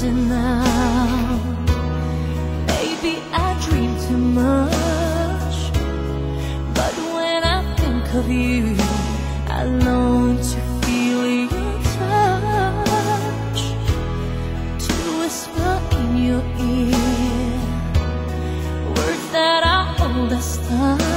listen now. Maybe I dream too much, but when I think of you, I long to feel your touch, to whisper in your ear words that I hold as.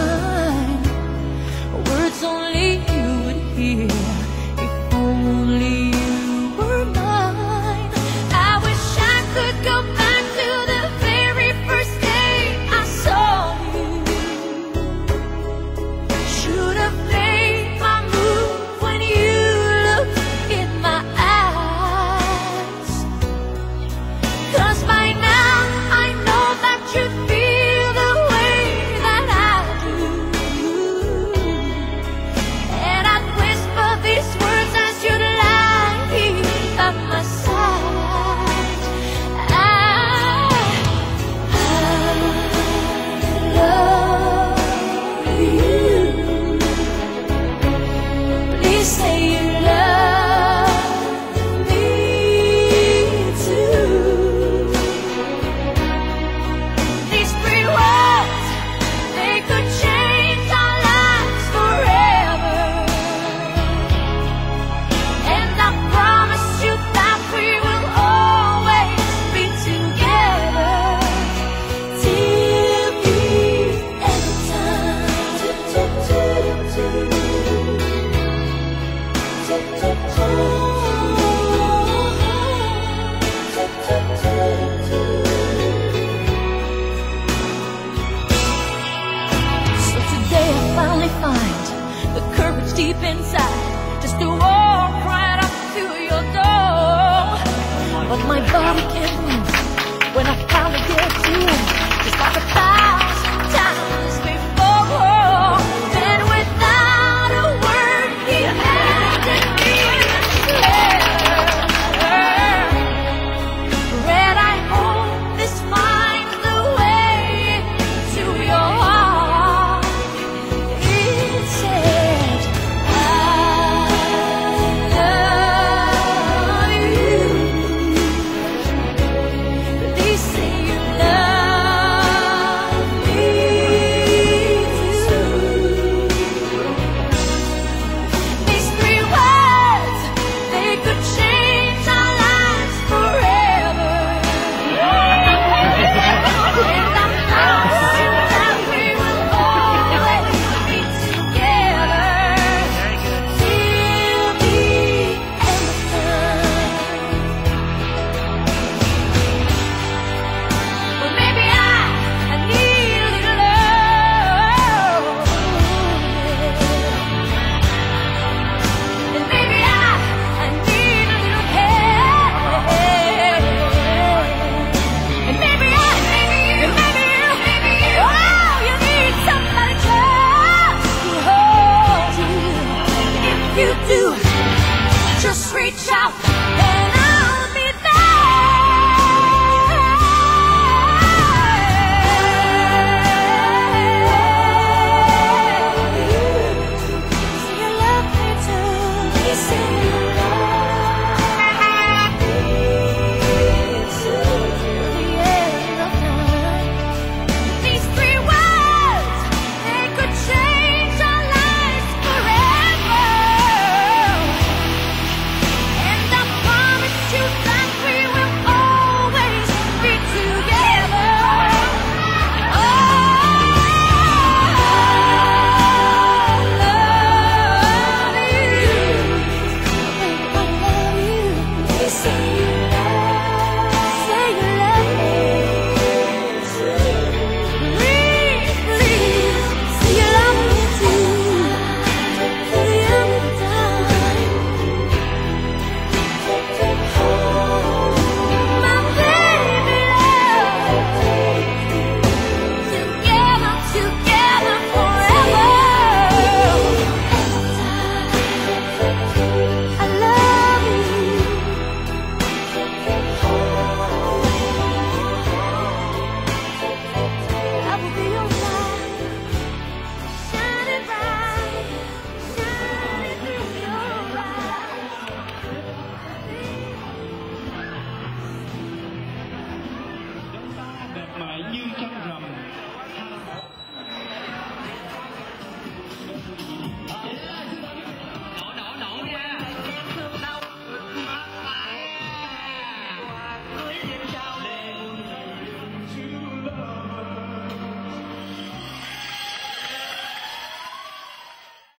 you do.